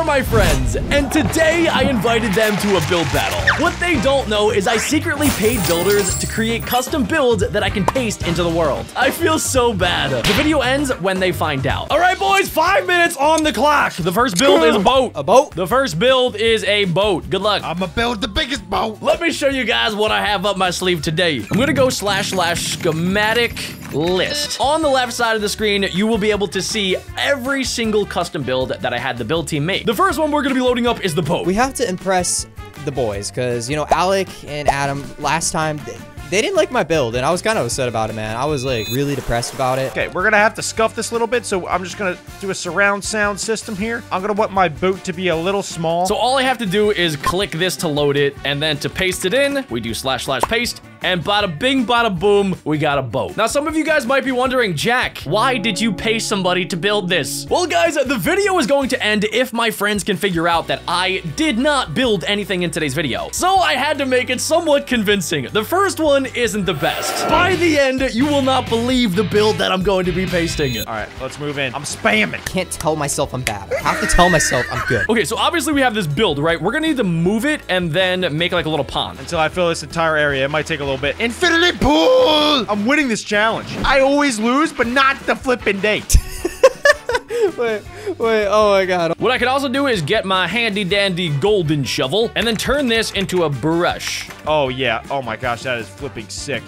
are my friends, and today I invited them to a build battle. What they don't know is I secretly paid builders to create custom builds that I can paste into the world. I feel so bad. The video ends when they find out. All right, boys, five minutes on the clock. The first build is a boat. A boat? The first build is a boat. Good luck. I'm gonna build the biggest boat. Let me show you guys what I have up my sleeve today. I'm gonna go slash slash schematic list. On the left side of the screen, you will be able to see every single custom build that I had the build team make. The first one we're gonna be loading up is the boat. We have to impress the boys because, you know, Alec and Adam last time, they, they didn't like my build and I was kind of upset about it, man. I was like really depressed about it. Okay, we're gonna have to scuff this a little bit, so I'm just gonna do a surround sound system here. I'm gonna want my boat to be a little small. So all I have to do is click this to load it, and then to paste it in, we do slash slash paste, and bada bing bada boom, we got a boat. Now some of you guys might be wondering, Jack, why did you pay somebody to build this? Well guys, the video is going to end if my friends can figure out that I did not build anything in today's video. So I had to make it somewhat convincing. The first one isn't the best. By the end, you will not believe the build that I'm going to be pasting. All right, let's move in. I'm spamming. Can't tell myself I'm bad. I have to tell myself I'm good. Okay, so obviously we have this build, right? We're gonna need to move it and then make like a little pond. Until I fill this entire area. It might take a little bit. Infinity pool! I'm winning this challenge. I always lose, but not the flipping date. wait, wait, oh my god. What I could also do is get my handy dandy golden shovel and then turn this into a brush. oh, yeah. Oh, my gosh. That is flipping sick.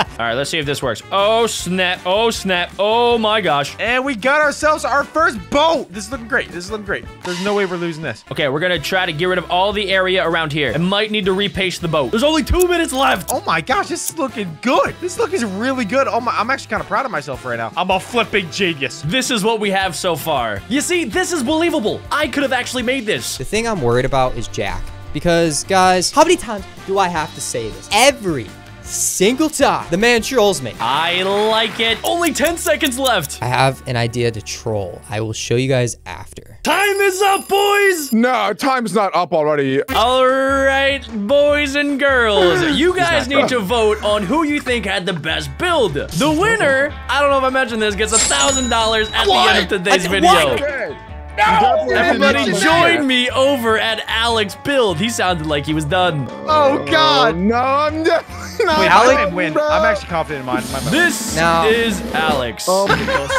All right, let's see if this works. Oh, snap. Oh, snap. Oh, my gosh. And we got ourselves our first boat. This is looking great. This is looking great. There's no way we're losing this. Okay, we're gonna try to get rid of all the area around here. I might need to repaste the boat. There's only two minutes left. Oh my gosh, this is looking good. This looking really good. Oh my, I'm actually kind of proud of myself right now. I'm a flipping genius. This is what we have so far. You see, this is believable. I could have actually made this. The thing I'm worried about is Jack. Because, guys, how many times do I have to say this? Every single time the man trolls me. I like it. Only 10 seconds left. I have an idea to troll. I will show you guys after. Time is up, boys. No, time's not up already. All right, boys and girls, you guys need to vote on who you think had the best build. The winner, I don't know if I mentioned this, gets a thousand dollars at the end of today's I- video. what? Okay. Everybody join me over at Alec's build. He sounded like he was done. Oh, oh God. No, I'm definitely not. Wait, Alec- I didn't win. I'm actually confident in mine. My my- This No. is Alex. Oh, my god.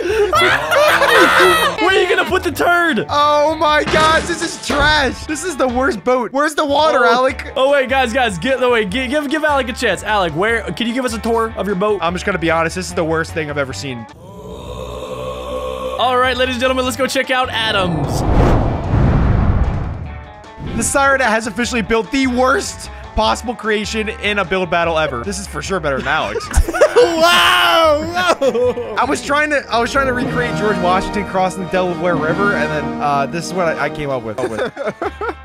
Where are you gonna put the turd? Oh my gosh, this is trash. This is the worst boat. Where's the water, oh. Alec? Oh wait, guys, guys, get the way. Give, give give Alec a chance. Alec, where? Can you give us a tour of your boat? I'm just gonna be honest. This is the worst thing I've ever seen. All right, ladies and gentlemen, let's go check out Adams. The Siren has officially built the worst possible creation in a build battle ever. This is for sure better than Alex. wow! I was trying to I was trying to recreate George Washington crossing the Delaware River, and then uh, this is what I, I came up with.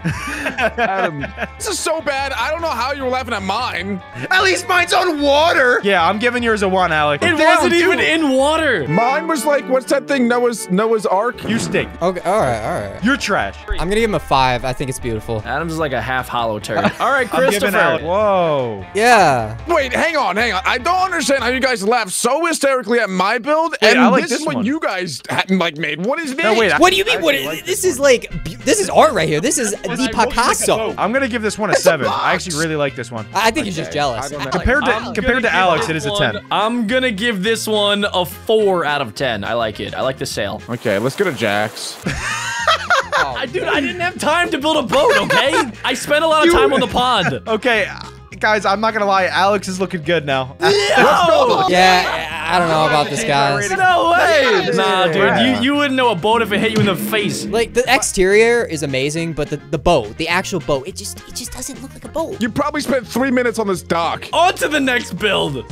Adam, this is so bad. I don't know how you were laughing at mine. At least mine's on water. Yeah, I'm giving yours a one, Alec. It Down wasn't two. even in water. Mine was like, what's that thing? Noah's Noah's Ark. You stink. Okay, all right, all right. You're trash. I'm gonna give him a five. I think it's beautiful. Adams is like a half hollow turd. All right, I'm Alec. Christopher. Whoa. Yeah. Wait, hang on, hang on. I don't understand how you guys laugh so hysterically at my build, and I like this, this is what one. you guys hadn't like made. What is this? No, wait. I- What do you mean? I What? actually like this is like, this is art right here. This is the Picasso. I'm gonna give this one a seven. I actually really like this one. I think you're just jealous. I don't. Compared to I'm compared to Alex, it is a ten. one- I'm gonna give this one a four out of ten. I like it. I like the sail. Okay, let's go to Jack's. Oh, I, dude, I didn't have time to build a boat. Okay, I spent a lot of time on the pond. Okay, guys, I'm not gonna lie. Alex is looking good now. No, Yeah, I don't know about this, guys. no way. Nah, dude, you you wouldn't know a boat if it hit you in the face. Like the exterior is amazing, but the, the boat, the actual boat, it just it just doesn't look like a boat. You probably spent three minutes on this dock. On to the next build.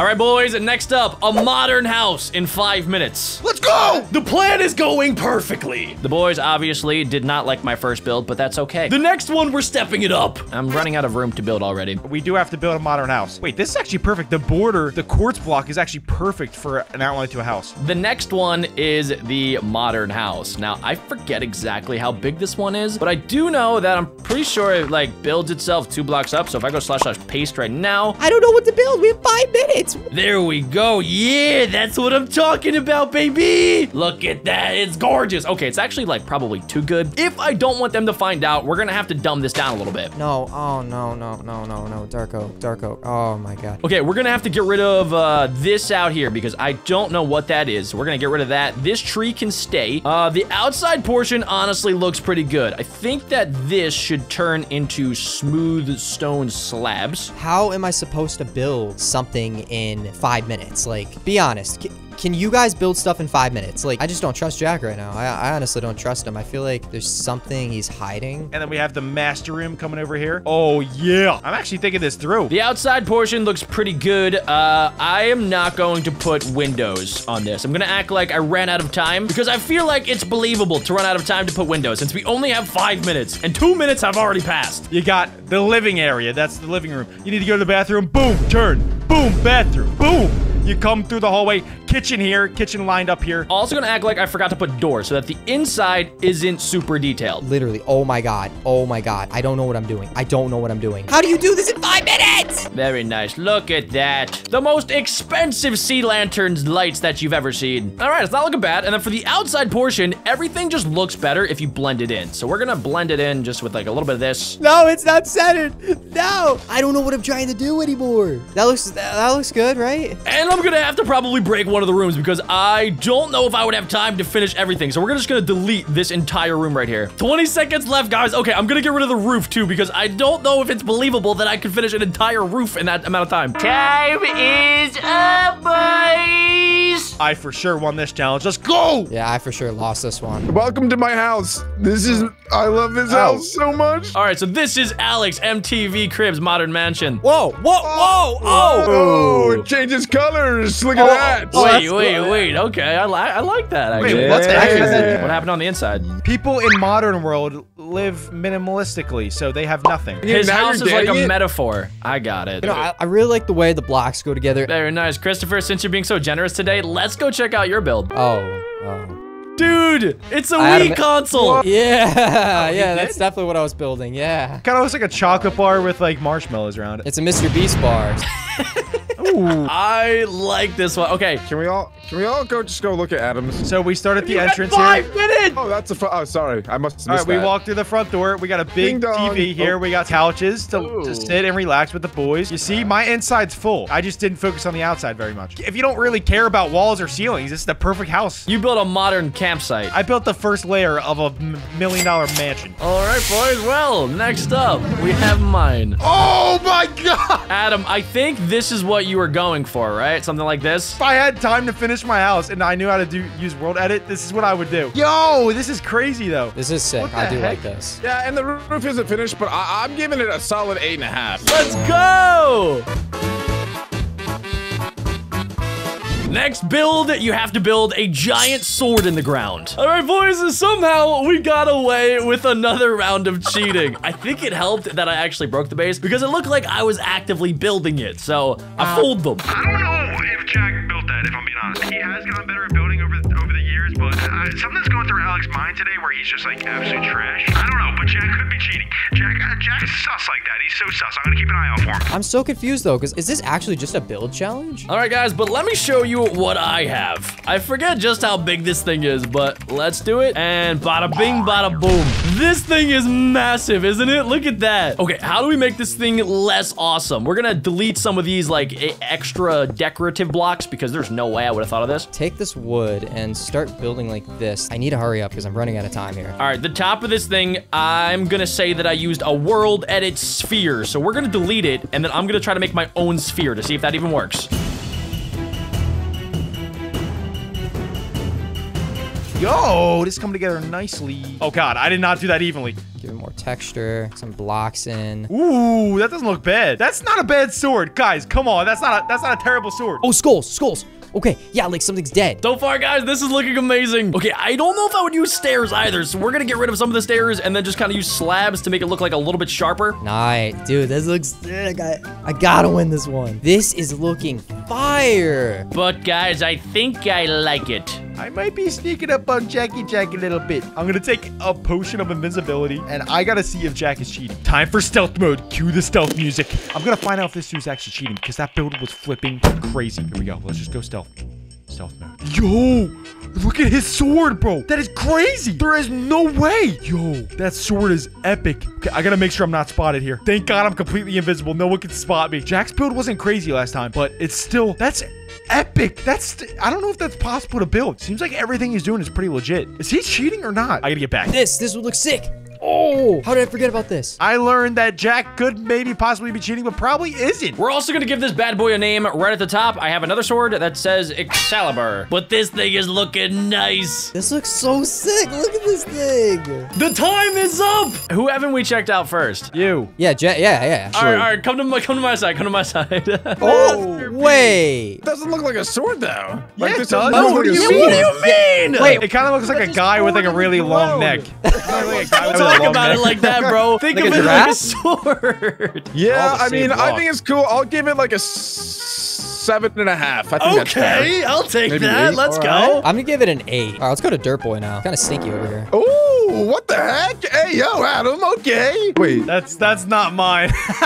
All right, boys, next up, a modern house in five minutes. Let's go. The plan is going perfectly. The boys obviously did not like my first build, but that's okay. The next one, we're stepping it up. I'm running out of room to build already. We do have to build a modern house. Wait, this is actually perfect. The border, the quartz block is actually perfect for an outline to a house. The next one is the modern house. Now, I forget exactly how big this one is, but I do know that I'm pretty sure it like builds itself two blocks up. So if I go slash slash paste right now, I don't know what to build. We have five minutes. There we go. Yeah, that's what I'm talking about, baby. Look at that. It's gorgeous. Okay, it's actually like probably too good. If I don't want them to find out, we're gonna have to dumb this down a little bit. No, oh no, no, no, no, no, dark oak, dark oak. Oh my god. Okay, we're gonna have to get rid of uh, this out here because I don't know what that is. So we're gonna get rid of that. This tree can stay. Uh, the outside portion honestly looks pretty good. I think that this should turn into smooth stone slabs. How am I supposed to build something in five minutes? Like, be honest. C- Can you guys build stuff in five minutes? Like, I just don't trust Jack right now. I, I honestly don't trust him. I feel like there's something he's hiding. And then we have the master room coming over here. Oh, yeah. I'm actually thinking this through. The outside portion looks pretty good. Uh, I am not going to put windows on this. I'm gonna act like I ran out of time because I feel like it's believable to run out of time to put windows since we only have five minutes and two minutes have already passed. You got the living area. That's the living room. You need to go to the bathroom. Boom, turn. Boom, bathroom. Boom. You come through the hallway. Kitchen here. Kitchen lined up here. Also gonna act like I forgot to put doors so that the inside isn't super detailed. Literally, oh my god. Oh my god. I don't know what I'm doing. I don't know what I'm doing. How do you do this in five minutes? Very nice. Look at that. The most expensive sea lanterns lights that you've ever seen. All right, it's not looking bad. And then for the outside portion, everything just looks better if you blend it in. So we're gonna blend it in just with like a little bit of this. No, it's not centered. No. I don't know what I'm trying to do anymore. That looks that, that looks good, right? And I'm gonna have to probably break one of the rooms because I don't know if I would have time to finish everything. So we're just gonna delete this entire room right here. 20 seconds left, guys. Okay, I'm gonna get rid of the roof too because I don't know if it's believable that I could finish an entire roof in that amount of time. Time is up, boys. I for sure won this challenge. Let's go. Yeah, I for sure lost this one. Welcome to my house. This is, I love this house so much. All right, so this is Alec's MTV Cribs Modern Mansion. Whoa, whoa, whoa, oh! Oh, oh it changes colors. Look at oh, that. Wait, wait, wait. Okay, I, li I like that. Actually. Wait, what the heck is that? What happened on the inside? People in modern world live minimalistically, so they have nothing. Yeah, His now house is like a it. metaphor. I got it. You know, I, I really like the way the blocks go together. Very nice. Christopher, since you're being so generous today, let's go check out your build. Oh, oh. Dude, it's a I had a Wii mi- console. Yeah, oh, yeah, that's did? definitely what I was building. Yeah. Kind of looks like a chocolate bar with like marshmallows around it. It's a Mr. Beast bar. I like this one. Okay. Can we all, can we all go, just go look at Adams? So we start at the entrance Five here. minutes. Oh, that's a, fu- oh, sorry. I must have All missed we that. walk through the front door. We got a big. TV here. Oh. We got couches to, Ooh. to sit and relax with the boys. You see, my inside's full. I just didn't focus on the outside very much. If you don't really care about walls or ceilings, this is the perfect house. You built a modern campsite. I built the first layer of a million dollar mansion. All right, boys. Well, next up, we have mine. Oh my god! Adam, I think this is what you were going for, right? Something like this. If I had time to finish my house and I knew how to do use World Edit, this is what I would do. Yo, this is crazy though. This is sick. What I the do heck? like this. Yeah, and the roof isn't finished, but I, I'm giving it a solid eight and a half. Let's go! Next build, you have to build a giant sword in the ground. All right, boys, somehow we got away with another round of cheating. I think it helped that I actually broke the base because it looked like I was actively building it, so I fooled them. I don't know if Jack built that, if I'm being honest. He has gotten better at building over over the years, but uh, something's going through Alex's mind today where he's just like absolute trash. I don't know, but Jack could be cheating. Jack, uh, Jack's sus like that. He's so sus. I'm gonna keep an eye out for him. I'm so confused though, because is this actually just a build challenge? All right, guys, but let me show you what I have. I forget just how big this thing is, but let's do it. And bada bing, bada boom. This thing is massive, isn't it? Look at that. Okay, how do we make this thing less awesome? We're gonna delete some of these like extra decorative blocks because there's no way I would have thought of this. Take this wood and start building like this. I need to hurry up because I'm running out of time here. All right, the top of this thing, I'm gonna say that I used a world edit sphere. So we're gonna delete it, and then I'm gonna try to make my own sphere to see if that even works. Yo, this is coming together nicely. Oh god, I did not do that evenly. Give it more texture, some blocks in. Ooh, that doesn't look bad. That's not a bad sword, guys. Come on, that's not a that's not a terrible sword. Oh, skulls, skulls. Okay, yeah, like something's dead. So far, guys, this is looking amazing. Okay, I don't know if I would use stairs either, so we're gonna get rid of some of the stairs and then just kind of use slabs to make it look like a little bit sharper. Nice, dude. This looks. I got. I gotta win this one. This is looking fire. But guys, I think I like it. I might be sneaking up on Jackie Jack a little bit. I'm gonna take a potion of invincibility, and I gotta see if Jack is cheating. Time for stealth mode. Cue the stealth music. I'm gonna find out if this dude's actually cheating because that build was flipping crazy. Here we go. Let's just go stealth. Stealth mode. Yo, look at his sword, bro. That is crazy. There is no way. Yo, that sword is epic. Okay, I gotta make sure I'm not spotted here. Thank God I'm completely invisible. No one can spot me. Jack's build wasn't crazy last time, but it's still, that's epic. That's, I don't know if that's possible to build. Seems like everything he's doing is pretty legit. Is he cheating or not? I gotta get back. This, this would look sick. Oh, how did I forget about this? I learned that Jack could maybe possibly be cheating, but probably isn't. We're also gonna give this bad boy a name right at the top. I have another sword that says Excalibur, but this thing is looking nice. This looks so sick. Look at this thing. The time is up. Who haven't we checked out first? You. Yeah, ja yeah, yeah. All right, all right, come to my come to my side. Come to my side. Oh, wait. Doesn't look like a sword though. Yeah, Like, it this does. doesn't Oh, what do you sword. what do you mean? Wait, it kind of looks like a guy with like a really long neck. Don't talk about it like that, bro. Think Like of a it like a sword. Yeah, I mean, same I think it's cool. I'll give it like a seven and a half. I think that's. Okay, I'll take Maybe that. eight. Let's All go. I'm gonna give it an eight. All right, let's go to Dirt Boy now. Kind of stinky over here. Ooh, what the heck? Hey, yo, Adam. Okay. Wait. That's that's not mine.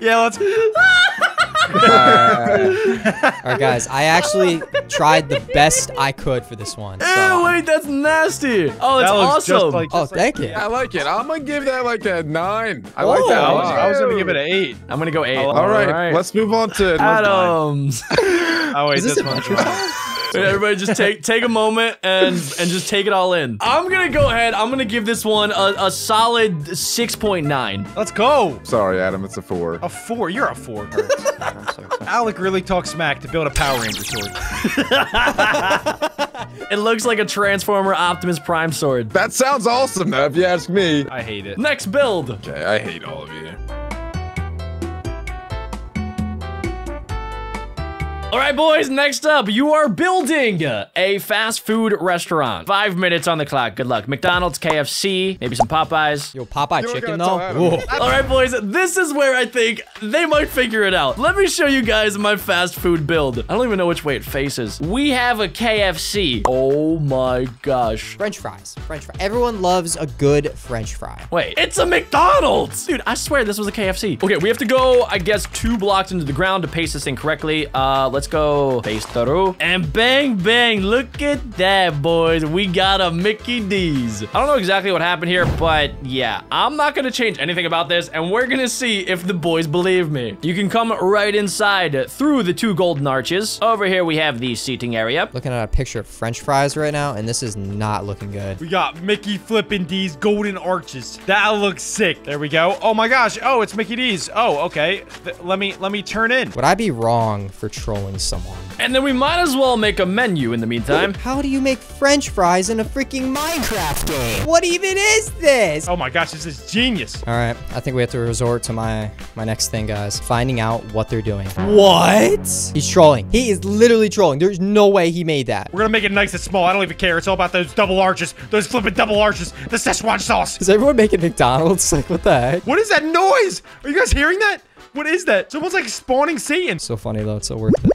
yeah, let's. All right, guys. I actually tried the best I could for this one. Ew, So. wait, that's nasty. Oh, that's That looks just awesome. like- Oh, thank you. I like it. I'm gonna give that like a nine. I Oh. like that. I a was. I was gonna give it an eight. I'm gonna go eight. All All let's move on to Adams. Oh wait, Is this this one's wrong. Wait, Everybody, just take take a moment and and just take it all in. I'm gonna go ahead. I'm gonna give this one a, a solid six point nine. Let's go. Sorry, Adam. It's a four. A four. You're a four. Alec really talks smack to build a Power Ranger sword. It looks like a Transformer Optimus Prime sword. That sounds awesome, though, if you ask me. I hate it. Next build. Okay, I hate all of you. All right, boys, next up, you are building a fast food restaurant. Five minutes on the clock. Good luck. McDonald's, KFC, maybe some Popeyes. Yo, Popeye You don't chicken though. tell All right, boys, this is where I think they might figure it out. Let me show you guys my fast food build. I don't even know which way it faces. We have a KFC. Oh my gosh. French fries. French fry. Everyone loves a good French fry. Wait, it's a McDonald's! Dude, I swear this was a KFC. Okay, we have to go, I guess, two blocks into the ground to paste this thing correctly. Uh, let's go paste through. And bang, bang, look at that, boys. We got a Mickey D's. I don't know exactly what happened here, but yeah, I'm not gonna change anything about this, and we're gonna see if the boys believe me. You can come right inside through the two golden arches. Over here, we have the seating area. Looking at a picture of French fries right now, and this is not looking good. We got Mickey flipping D's golden arches. That looks sick. There we go. Oh my gosh. Oh, it's Mickey D's. Oh, okay. Th- let me let me turn in. Would I be wrong for trolling someone? And then we might as well make a menu in the meantime. How do you make French fries in a freaking Minecraft game? What even is this? Oh my gosh, this is genius. All right, I think we have to resort to my my next thing, guys. Finding out what they're doing. What? He's trolling. He is literally trolling. There's no way he made that. We're gonna make it nice and small. I don't even care. It's all about those double arches, those flipping double arches, the Szechuan sauce. Is everyone making McDonald's? Like, what the heck? What is that noise? Are you guys hearing that? What is that? Someone's like spawning Satan. So funny though. It's so worth it.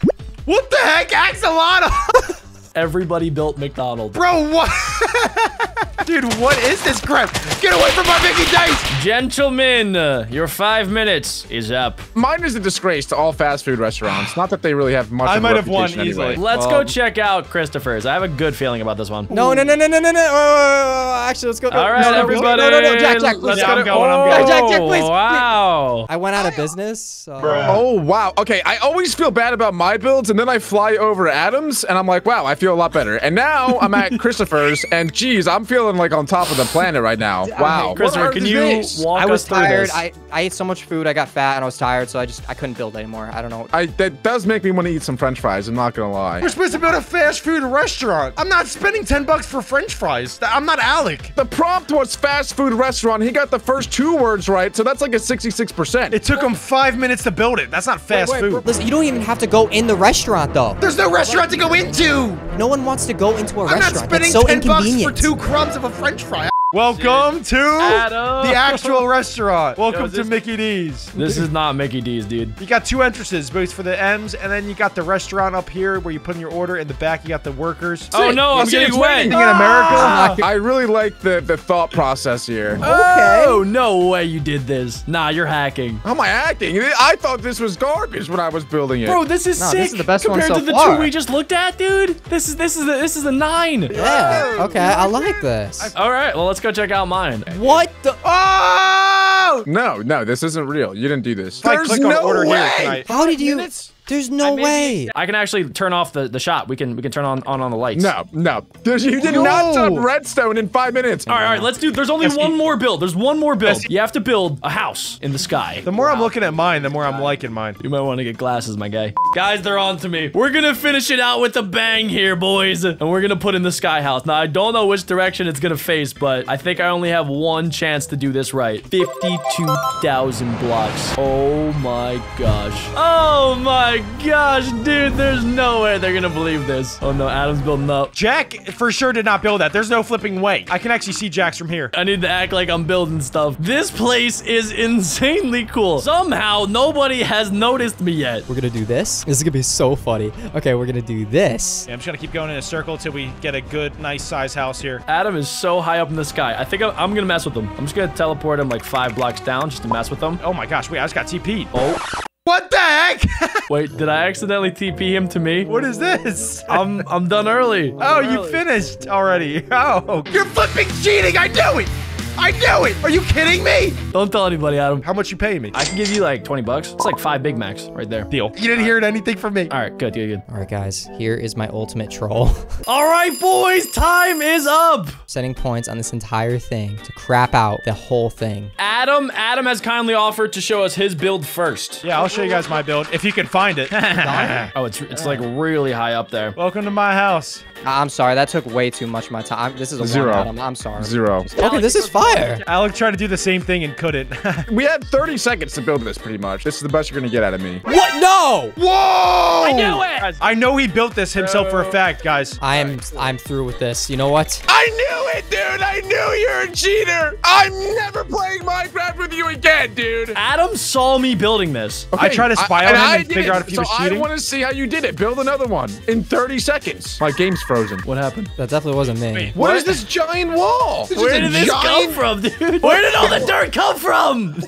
What the heck? Axolotl! Everybody built McDonald's. Bro, what? Dude, what is this crap? Get away from my Mickey D's! Gentlemen, uh, your five minutes is up. Mine is a disgrace to all fast food restaurants. Not that they really have much I of a might have won reputation easily. Let's go Um, check out Christopher's. I have a good feeling about this one. No, no, no, no, no, no, no. Oh, actually, let's go. All right, no, no, everybody. No, no, no, Jack, Jack, please. Let's Yeah, go I'm to- going, I'm Oh, going. Jack, Jack, please, please. Wow. I went out of business. So. Oh, wow. Okay, I always feel bad about my builds, and then I fly over Adams, and I'm like, wow, I feel a lot better. And now I'm at Christopher's, and geez, I'm feeling like on top of the planet right now. Wow. Christopher, What can art you is this? walk I was us tired. this? I, I ate so much food. I got fat and I was tired, so I just I couldn't build anymore. I don't know. I, that does make me want to eat some french fries, I'm not gonna lie. We're supposed to build a fast food restaurant. I'm not spending 10 bucks for french fries. I'm not Alec. The prompt was fast food restaurant. He got the first two words right, so that's like a 66%. It took him five minutes to build it. That's not fast Wait, food. Listen, you don't even have to go in the restaurant though. There's no restaurant to go into. No one wants to go into a I'm not restaurant. spending That's so 10 bucks for inconvenient. two crumbs of a french fry. Welcome to Adam. the actual restaurant. Welcome is to Mickey D's. This is not Mickey D's, dude. You got two entrances, both for the M's, and then you got the restaurant up here where you put in your order. In the back, you got the workers. Oh no, I'm See, getting it's wet. raining in America. Ah. I really like the, the thought process here. Okay. Oh, no way you did this. Nah, you're hacking. How am I acting? I thought this was garbage when I was building it. Bro, this is No, sick this is the best one compared so to the far. two we just looked at, dude. This is this is the this is the nine. Yeah. Okay, I like this. All right, well let's go check out mine. What the? Oh! no, no, this isn't real. You didn't do this. If I There's click on order way. here, I? How did you? There's no way. I can actually turn off the, the shot. We can we can turn on on, on the lights. No, no. There's, you did not turn redstone in five minutes. All right, all right, let's do. There's only one more build. There's one more build. You have to build a house in the sky. The more I'm looking at mine, the more I'm liking mine. You might want to get glasses, my guy. Guys, they're on to me. We're gonna finish it out with a bang here, boys. And we're gonna put in the sky house. Now, I don't know which direction it's gonna face, but I think I only have one chance to do this right. 52,000 blocks. Oh my gosh. Oh my gosh, dude. There's no way they're gonna believe this. Oh no, Adam's building up. Jack for sure did not build that. There's no flipping way. I can actually see Jack's from here. I need to act like I'm building stuff. This place is insanely cool. Somehow, nobody has noticed me yet. We're gonna do this. This is gonna be so funny. Okay, we're gonna do this. Yeah, I'm just gonna keep going in a circle until we get a good, nice size house here. Adam is so high up in the sky. I think I'm, I'm gonna mess with him. I'm just gonna teleport him like five blocks down just to mess with him. Oh my gosh, wait, I just got TP'd. Oh, What the heck? wait, did I accidentally TP him to me? what is this? I'm I'm done early. Oh, you finished already. Oh, you're flipping cheating. I knew it. I knew it. Are you kidding me? Don't tell anybody, Adam. How much you paying me? I can give you like 20 bucks. It's like five Big Macs right there. Deal. You didn't hear anything from me. All right, good, good, good. All right, guys. Here is my ultimate troll. All right, boys, time is up. Setting points on this entire thing to crap out the whole thing. Adam, Adam has kindly offered to show us his build first. Yeah, I'll show you guys my build if you can find it. Oh, it's it's like really high up there. Welcome to my house. I- I'm sorry. That took way too much of my time. This is a Zero. one. Adam. I'm sorry. Zero. Okay, this is fire. Alec tried to do the same thing and couldn't. We had 30 seconds to build this, pretty much. This is the best you're gonna get out of me. What? No! Whoa! I knew it. I know he built this himself for a fact, guys. I am I'm through with this. You know what? I knew it, dude. I knew you're a cheater. I'm never playing Minecraft with you again, dude. Adam saw me building this. I tried to spy on and him I and figure it. out if he so was cheating. I want to see how you did it. Build another one in 30 seconds. My game's frozen. What happened? That definitely wasn't me. what is this giant wall? This Where did this giant come from, dude? Where did all the dirt come from?